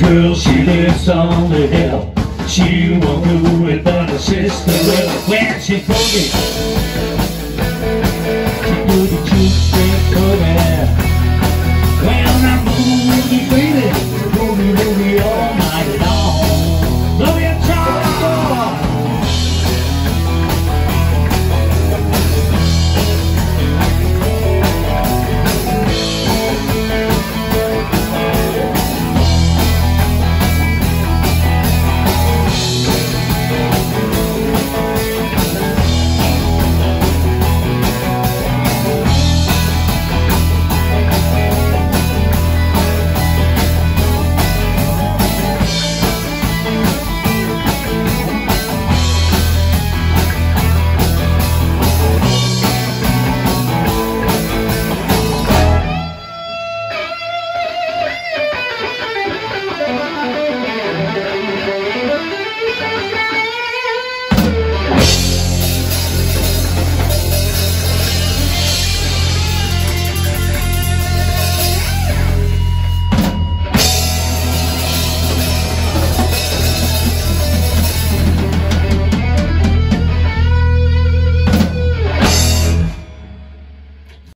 Girl, she lives on the hill. She won't do it, but her sister will. Where she me